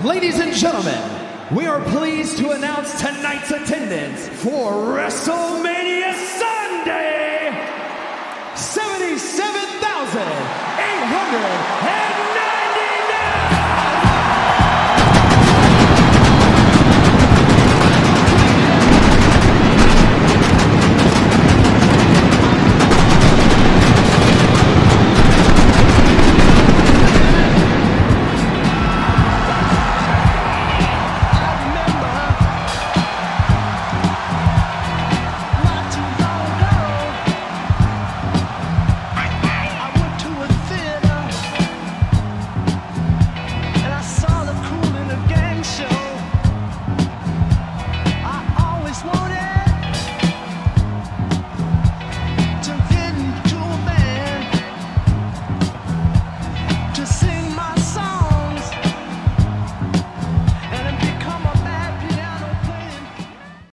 Ladies and gentlemen, we are pleased to announce tonight's attendance for WrestleMania Sunday. 77,800